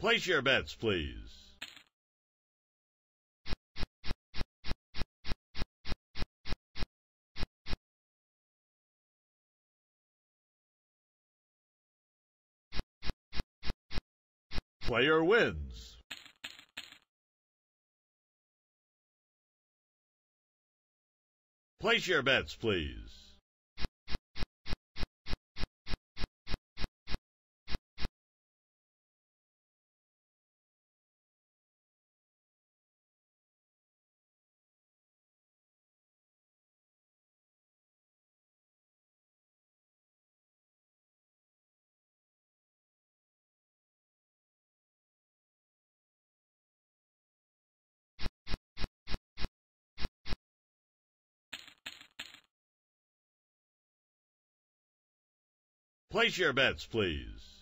Place your bets, please. Player wins. Place your bets, please. Place your bets, please.